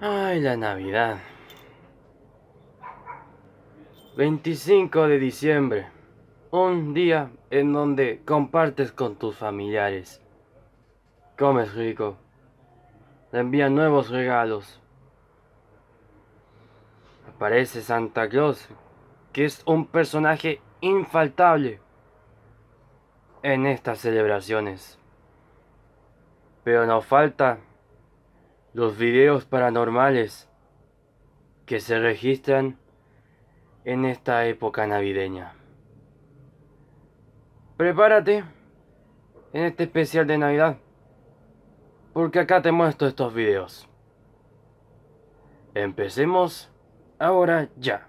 Ay, la Navidad. 25 de diciembre. Un día en donde compartes con tus familiares. Comes rico. Te envían nuevos regalos. Aparece Santa Claus, que es un personaje infaltable en estas celebraciones. Pero nos falta los videos paranormales que se registran en esta época navideña. Prepárate en este especial de Navidad, porque acá te muestro estos videos. Empecemos ahora ya.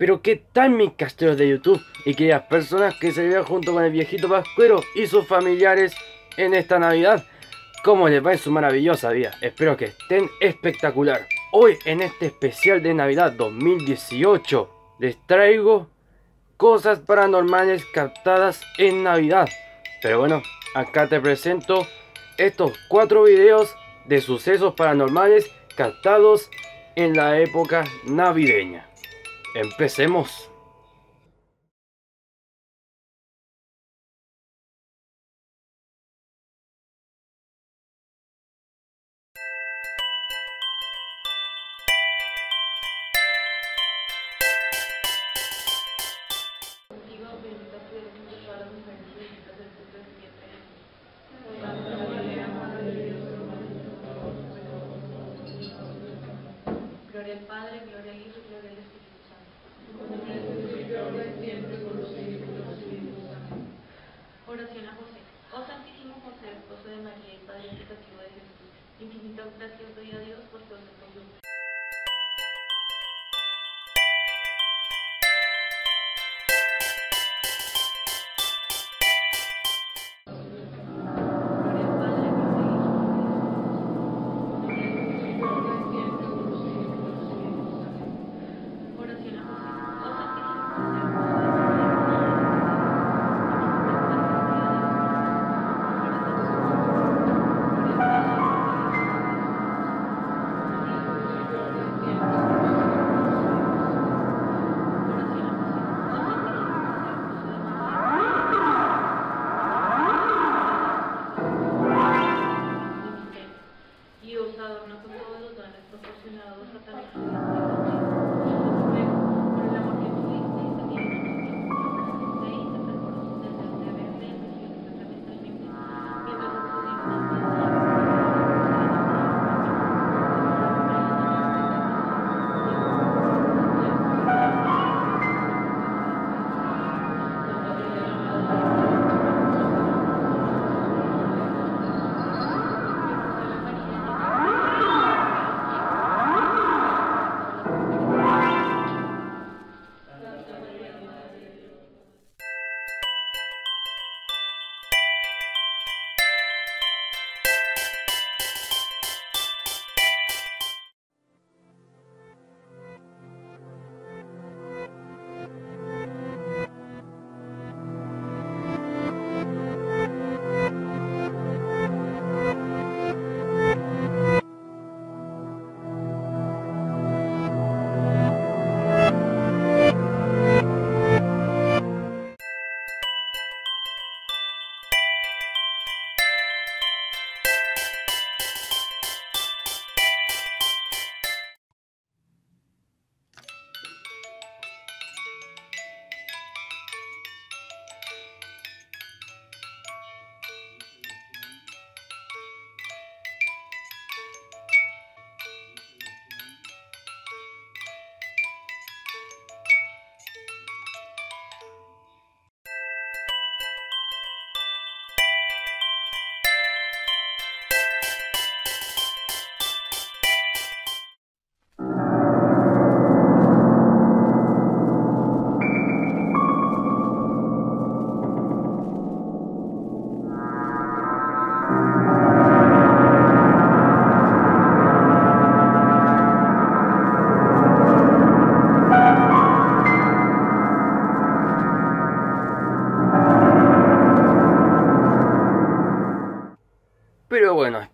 Pero qué tal mis casteros de YouTube y aquellas personas que se vean junto con el viejito Pascuero y sus familiares en esta Navidad. ¿Cómo les va en su maravillosa vida? Espero que estén espectacular. Hoy en este especial de Navidad 2018 les traigo cosas paranormales captadas en Navidad. Pero bueno, acá te presento estos cuatro videos de sucesos paranormales captados en la época navideña. Empecemos. Gloria al Padre, gloria al Hijo gloria al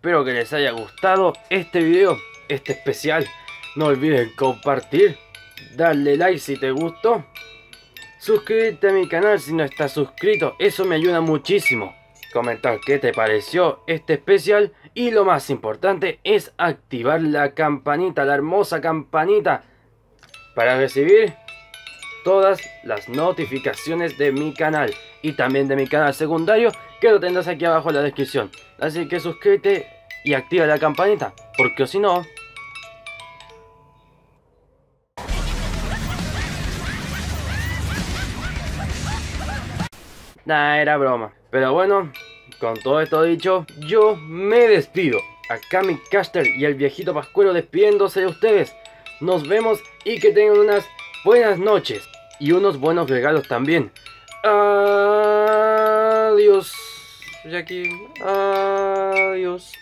espero que les haya gustado este video, este especial. No olviden compartir, darle like si te gustó. Suscríbete a mi canal si no estás suscrito, eso me ayuda muchísimo. Comentar qué te pareció este especial y lo más importante es activar la campanita, la hermosa campanita para recibir todas las notificaciones de mi canal y también de mi canal secundario que lo tendrás aquí abajo en la descripción. Así que suscríbete y activa la campanita, porque si no... Nah, era broma. Pero bueno, con todo esto dicho, yo me despido. Acá mi caster y el viejito pascuero despidiéndose de ustedes. Nos vemos y que tengan unas buenas noches y unos buenos regalos también. Adiós. Jackie. Adiós.